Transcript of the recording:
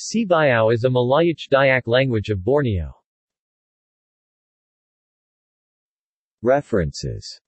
Sibayao is a Malayic Dayak language of Borneo. References